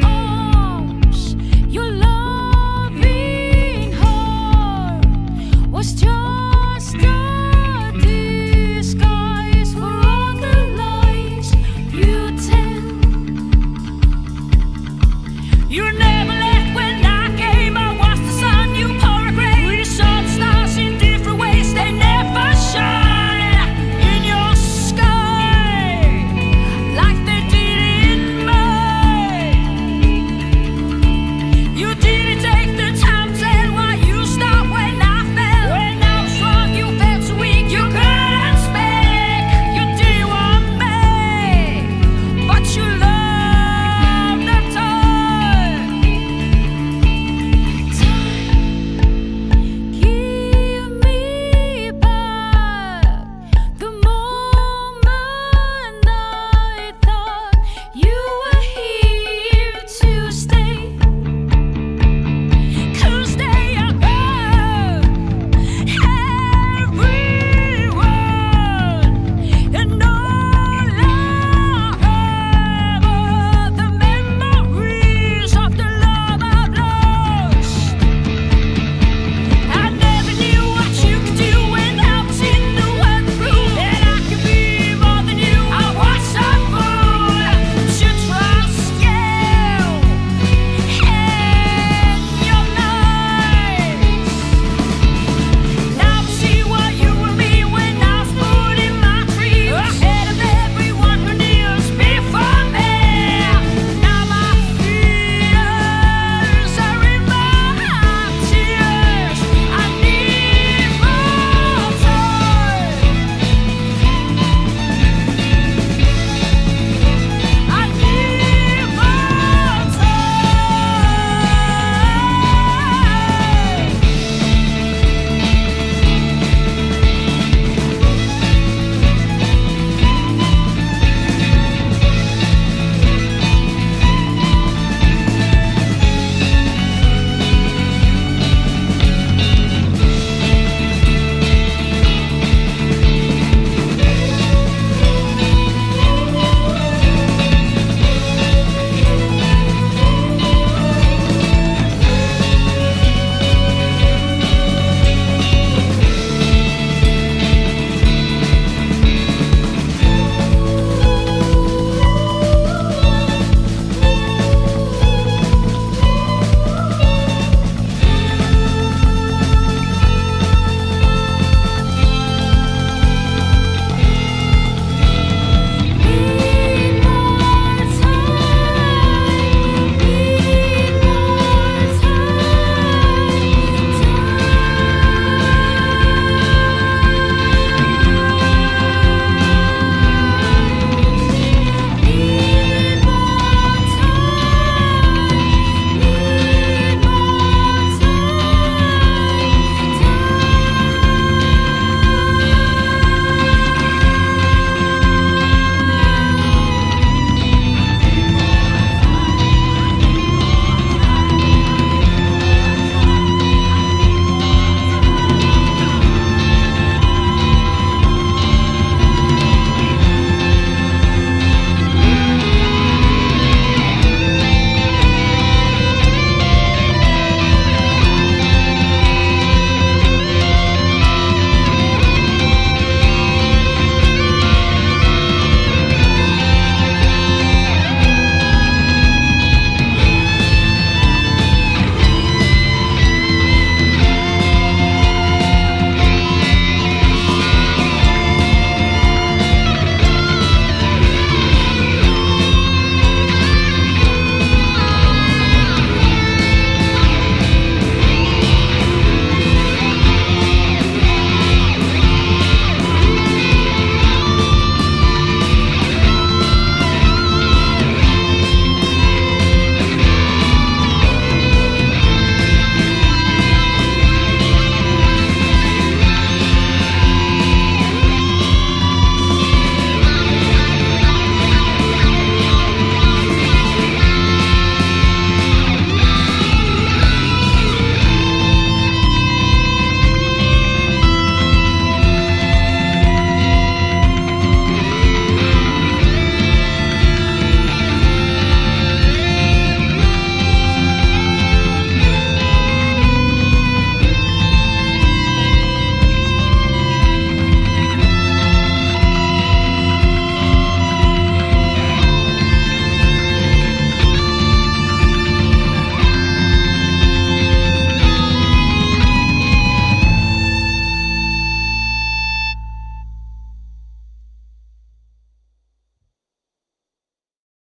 the